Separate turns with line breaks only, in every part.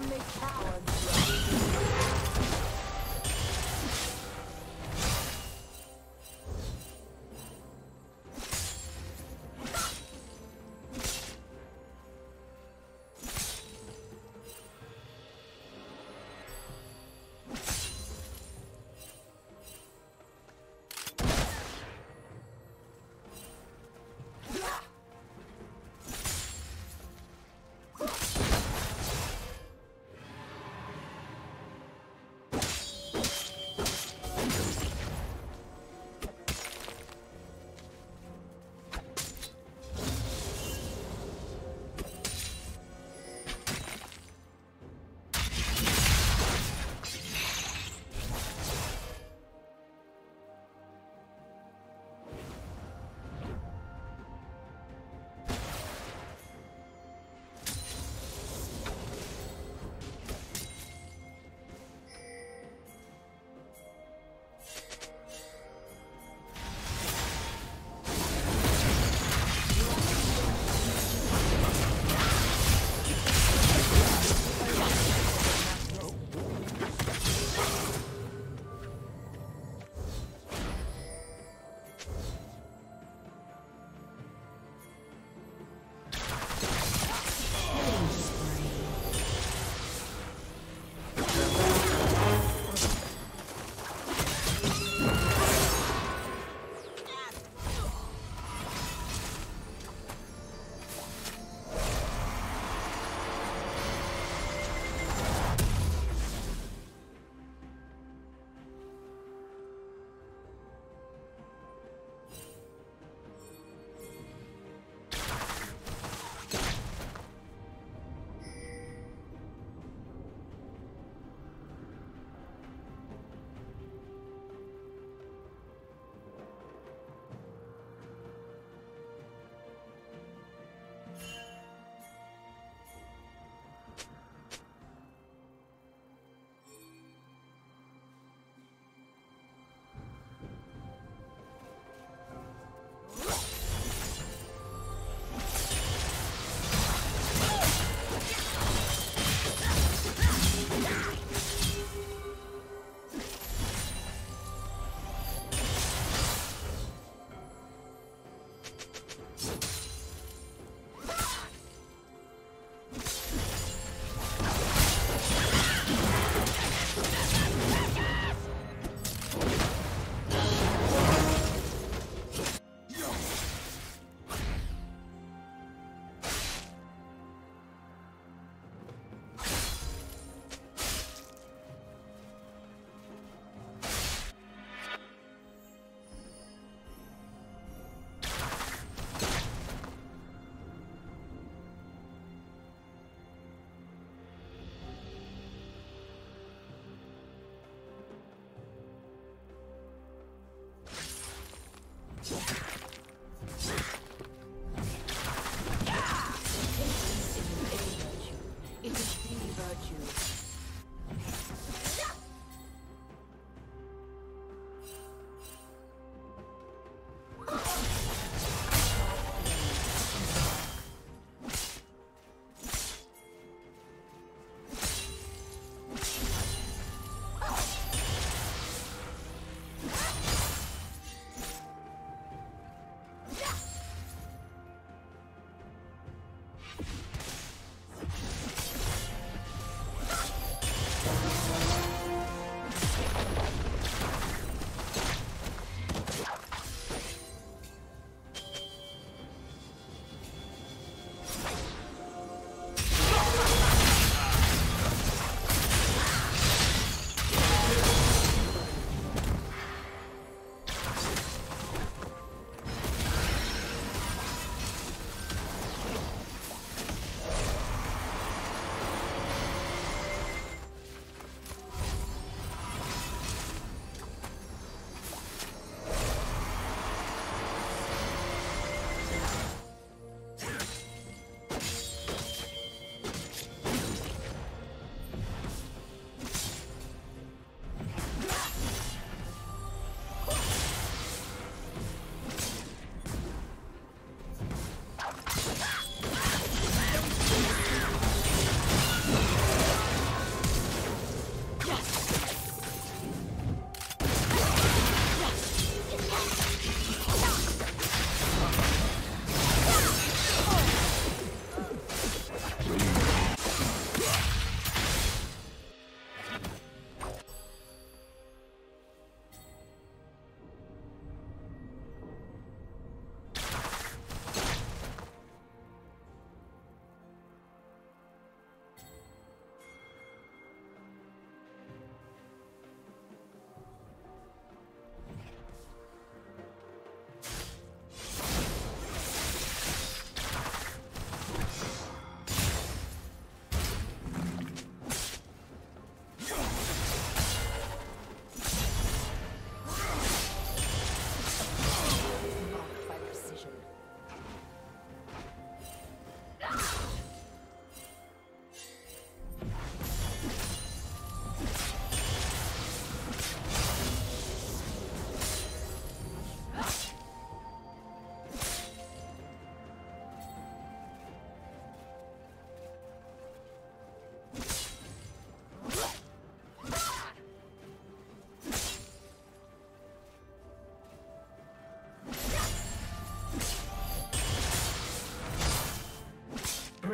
and the cowards.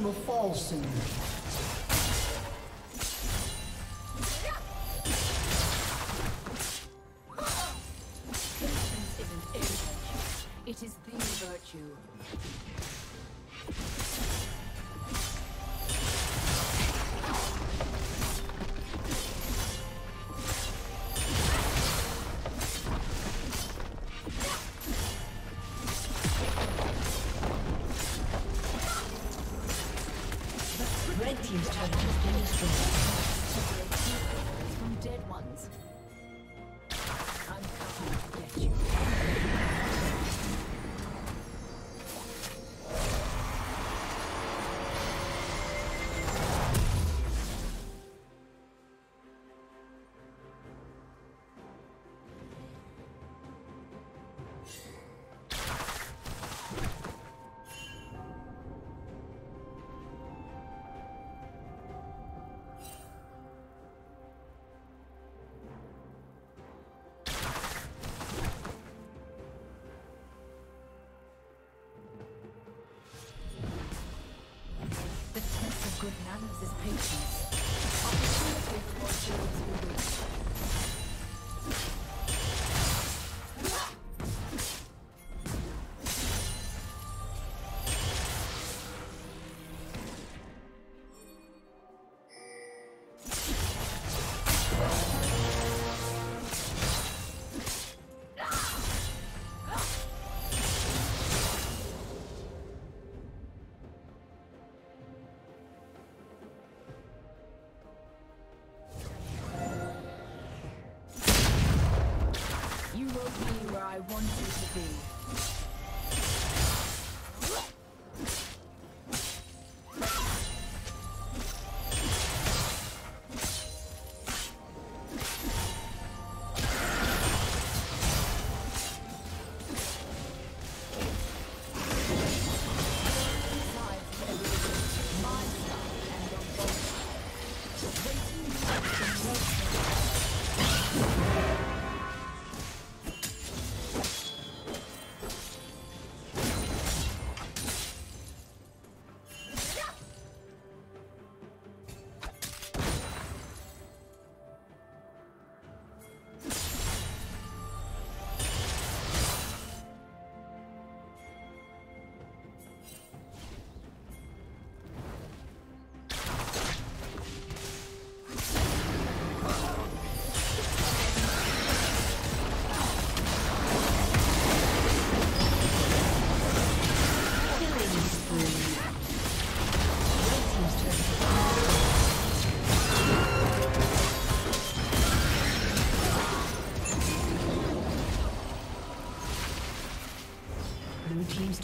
Plating will fall soon.
It is the virtue. Manners want you to be.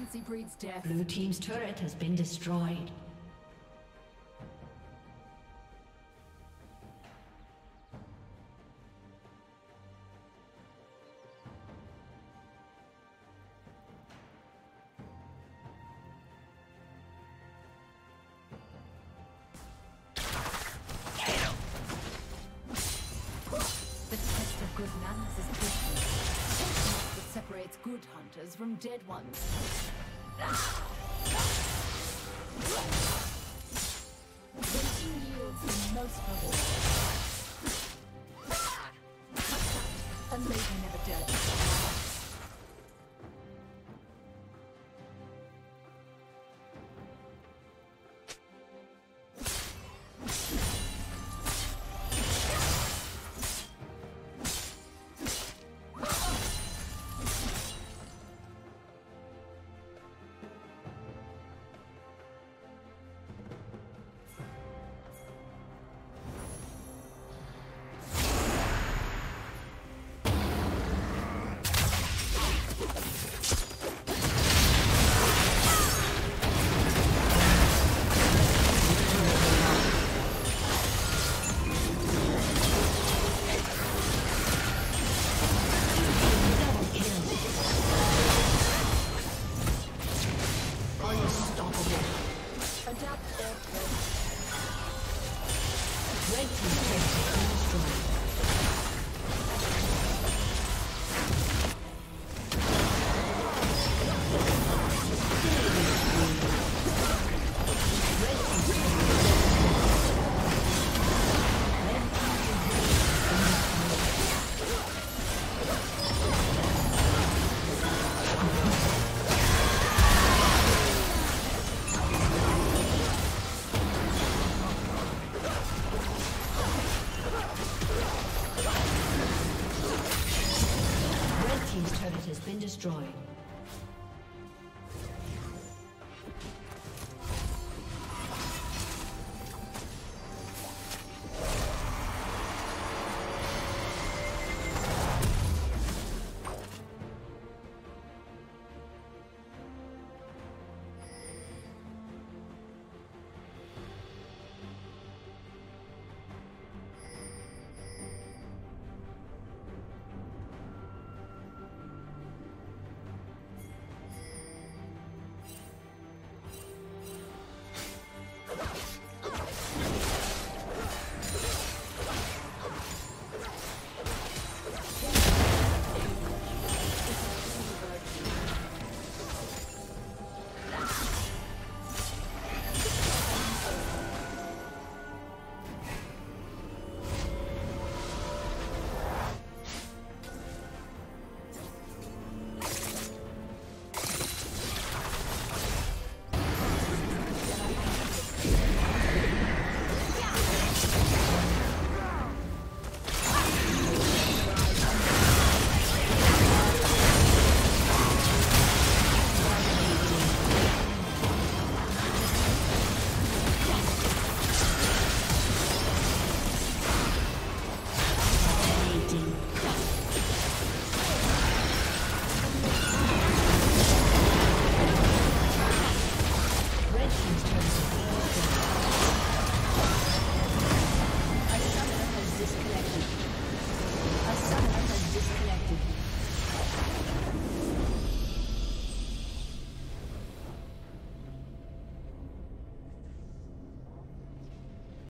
Complacency breeds death.
Blue Team's turret has been destroyed.
good hunters from dead ones.